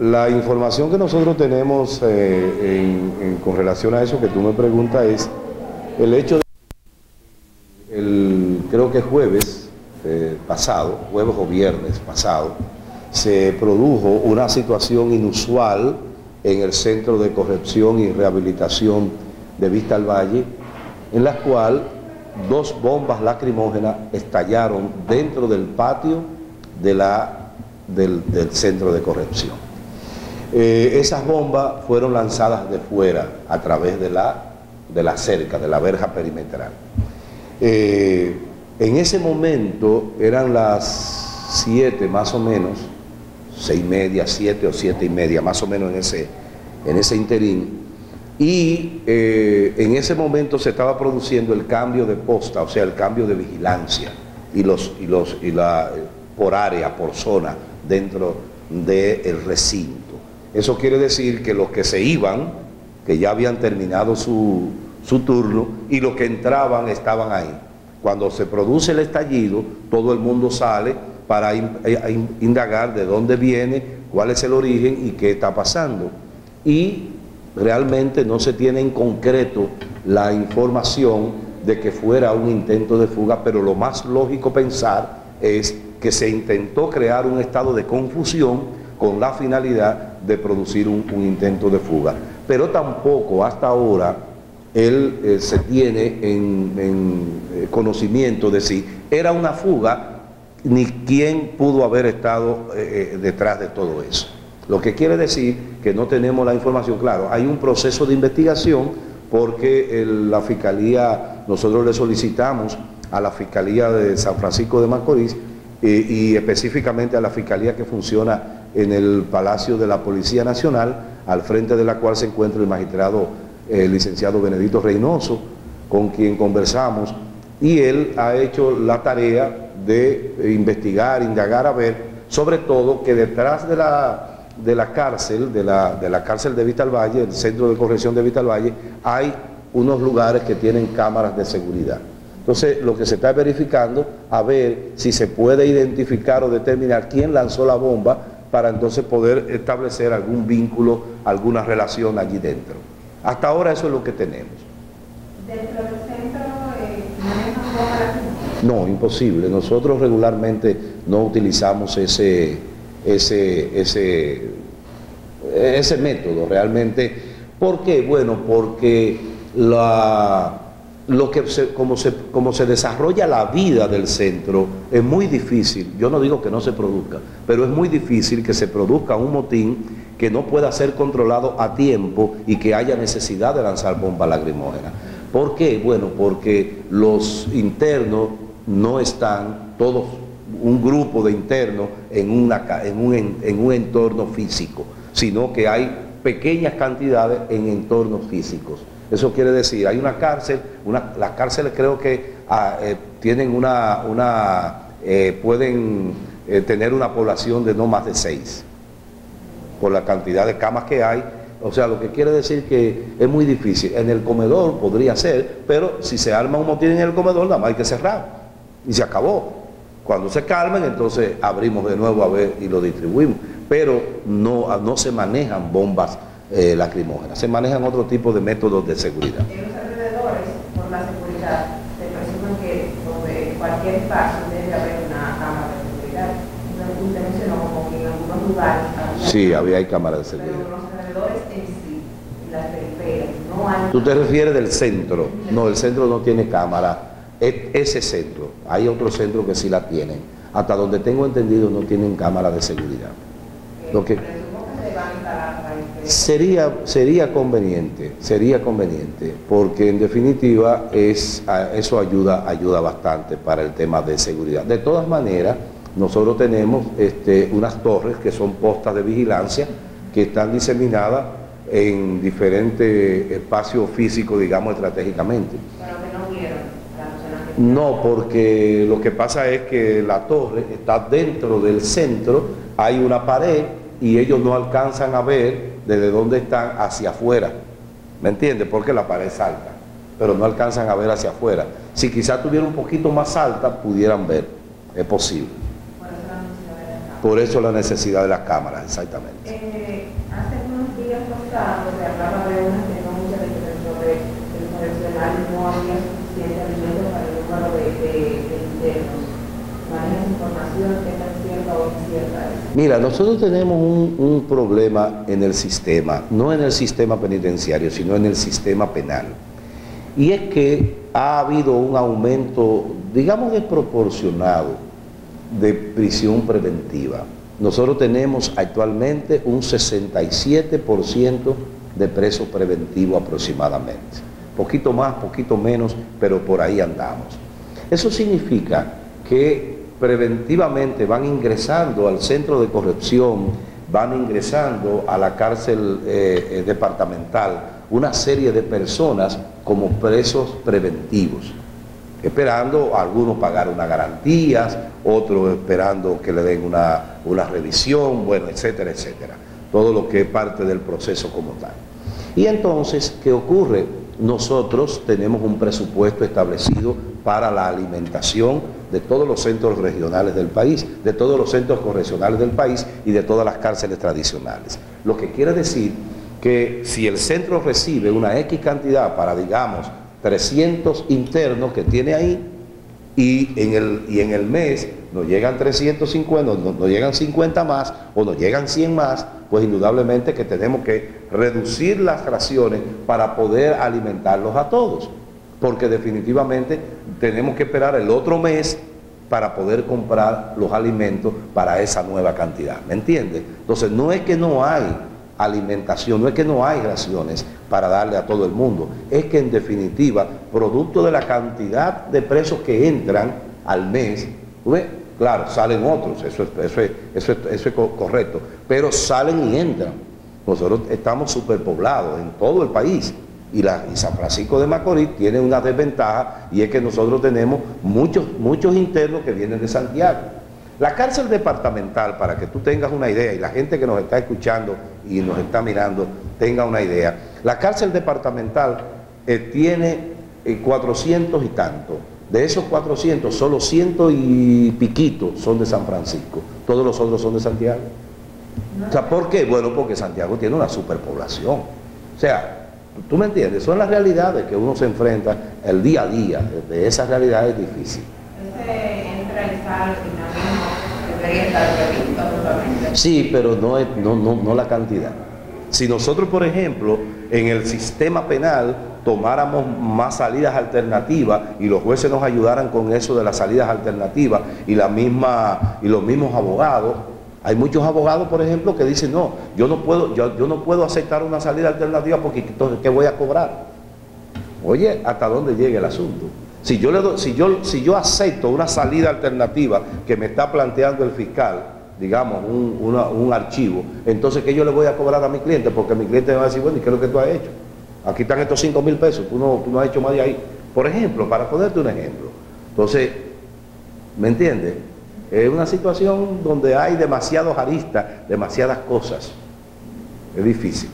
La información que nosotros tenemos eh, con relación a eso que tú me preguntas es el hecho de el, creo que jueves eh, pasado, jueves o viernes pasado, se produjo una situación inusual en el Centro de Corrección y Rehabilitación de Vista al Valle, en la cual dos bombas lacrimógenas estallaron dentro del patio de la, del, centro de corrección. Eh, esas bombas fueron lanzadas de fuera a través de la, de la cerca, de la verja perimetral. Eh, en ese momento eran las siete más o menos, seis y media, siete o siete y media, más o menos en ese, en ese interín, y eh, en ese momento se estaba produciendo el cambio de posta, o sea, el cambio de vigilancia y los, y los, y la, por área, por zona, dentro del recinto. Eso quiere decir que los que se iban, que ya habían terminado su, su turno, y los que entraban estaban ahí. Cuando se produce el estallido, todo el mundo sale para indagar de dónde viene, cuál es el origen y qué está pasando. Y realmente no se tiene en concreto la información de que fuera un intento de fuga, pero lo más lógico pensar es que se intentó crear un estado de confusión con la finalidad de producir un, intento de fuga. Pero tampoco hasta ahora él eh, se tiene en, eh, conocimiento de si era una fuga ni quién pudo haber estado eh, detrás de todo eso. Lo que quiere decir que no tenemos la información, claro, hay un proceso de investigación porque la Fiscalía, nosotros le solicitamos a la Fiscalía de San Francisco de Macorís y específicamente a la Fiscalía que funciona en el Palacio de la Policía Nacional, al frente de la cual se encuentra el magistrado el licenciado Benedito Reynoso, con quien conversamos, y él ha hecho la tarea de investigar, indagar, a ver, sobre todo que detrás de la de la cárcel, de la, de la cárcel de Vital Valle, el centro de corrección de Vital Valle, hay unos lugares que tienen cámaras de seguridad. Entonces, lo que se está verificando, a ver si se puede identificar o determinar quién lanzó la bomba para entonces poder establecer algún vínculo, alguna relación allí dentro. Hasta ahora eso es lo que tenemos. ¿Dentro del centro eh, No, imposible. Nosotros regularmente no utilizamos ese ese, ese, ese método realmente. ¿Por qué? Bueno, porque la, lo que como, se, como se desarrolla la vida del centro es muy difícil, yo no digo que no se produzca, pero es muy difícil que se produzca un motín que no pueda ser controlado a tiempo y que haya necesidad de lanzar bombas lacrimógenas. ¿Por qué? Bueno, porque los internos no están todos un grupo de internos en, una, en, un, en un entorno físico, sino que hay pequeñas cantidades en entornos físicos. Eso quiere decir, hay una cárcel, una, las cárceles creo que ah, eh, tienen una, una eh, pueden eh, tener una población de no más de seis, por la cantidad de camas que hay. O sea, lo que quiere decir que es muy difícil. En el comedor podría ser, pero si se arma un motín en el comedor, nada más hay que cerrar. Y se acabó. Cuando se calmen, entonces abrimos de nuevo a ver y lo distribuimos. Pero no, no se manejan bombas eh, lacrimógenas, se manejan otro tipo de métodos de seguridad. En los alrededores, por la seguridad, se presume que donde cualquier espacio debe haber una cámara de seguridad. Usted mencionó como que en algunos lugares... Sí, había hay cámaras de seguridad. Pero los alrededores en sí, las periferias, no hay... ¿Tú te refieres del centro? No, el centro no tiene cámara ese centro, hay otros centros que sí la tienen, hasta donde tengo entendido no tienen cámara de seguridad. Lo que sería, sería conveniente, sería conveniente, porque en definitiva es, eso ayuda, ayuda bastante para el tema de seguridad. De todas maneras, nosotros tenemos este, unas torres que son postas de vigilancia que están diseminadas en diferentes espacios físicos, digamos, estratégicamente. No, porque lo que pasa es que la torre está dentro del centro, hay una pared y ellos no alcanzan a ver desde dónde están hacia afuera. ¿Me entiendes? Porque la pared es alta, pero no alcanzan a ver hacia afuera. Si quizás tuviera un poquito más alta, pudieran ver. Es posible. Por eso la necesidad de las cámaras, exactamente. Eh, hace unos días pasados se hablaba de una denuncia de que dentro de el correccional no había suficiente alimento para el número de, de, de internos. ¿Manejas información que tan cierta o incierta es? Mira, nosotros tenemos un, problema en el sistema, no en el sistema penitenciario, sino en el sistema penal. Y es que ha habido un aumento, digamos, desproporcionado de prisión preventiva. Nosotros tenemos actualmente un 67% de presos preventivos aproximadamente. Poquito más, poquito menos, pero por ahí andamos. Eso significa que preventivamente van ingresando al centro de corrección, van ingresando a la cárcel eh, eh, departamental una serie de personas como presos preventivos esperando algunos pagar unas garantías, otros esperando que le den una, una revisión, bueno, etcétera, etcétera. Todo lo que es parte del proceso como tal. Y entonces, ¿qué ocurre? Nosotros tenemos un presupuesto establecido para la alimentación de todos los centros regionales del país, de todos los centros correccionales del país y de todas las cárceles tradicionales. Lo que quiere decir que si el centro recibe una X cantidad para, digamos, 300 internos que tiene ahí y en el, y en el mes nos llegan 350, nos, llegan 50 más o nos llegan 100 más, pues indudablemente que tenemos que reducir las raciones para poder alimentarlos a todos, porque definitivamente tenemos que esperar el otro mes para poder comprar los alimentos para esa nueva cantidad, ¿me entiende? Entonces no es que no hay alimentación, no es que no hay raciones para darle a todo el mundo, es que en definitiva, producto de la cantidad de presos que entran al mes, claro, salen otros, eso es correcto, pero salen y entran. Nosotros estamos superpoblados en todo el país y, San Francisco de Macorís tiene una desventaja y es que nosotros tenemos muchos, muchos internos que vienen de Santiago. La cárcel departamental, para que tú tengas una idea y la gente que nos está escuchando y nos está mirando tenga una idea, la cárcel departamental eh, tiene eh, 400 y tanto. De esos 400, solo ciento y piquito son de San Francisco. Todos los otros son de Santiago. O sea, ¿por qué? Bueno, porque Santiago tiene una superpoblación. O sea, tú me entiendes, son las realidades que uno se enfrenta el día a día. De esas realidades es difícil. Ese entra y sale, dinamismo, debería estar previsto totalmente. Sí, pero no, es, no, no, no la cantidad. Si nosotros, por ejemplo, en el sistema penal tomáramos más salidas alternativas y los jueces nos ayudaran con eso de las salidas alternativas y, la misma, y los mismos abogados, hay muchos abogados, por ejemplo, que dicen, no, yo no puedo, yo, no puedo aceptar una salida alternativa porque entonces, ¿qué voy a cobrar? Oye, ¿hasta dónde llega el asunto? Si yo, si, yo, si yo acepto una salida alternativa que me está planteando el fiscal, digamos, un, un, archivo, entonces ¿qué yo le voy a cobrar a mi cliente? Porque mi cliente me va a decir, bueno, ¿y qué es lo que tú has hecho? Aquí están estos 5 mil pesos, tú no, tú no has hecho más de ahí. Por ejemplo, para ponerte un ejemplo. Entonces, ¿me entiendes? Es una situación donde hay demasiados aristas, demasiadas cosas. Es difícil.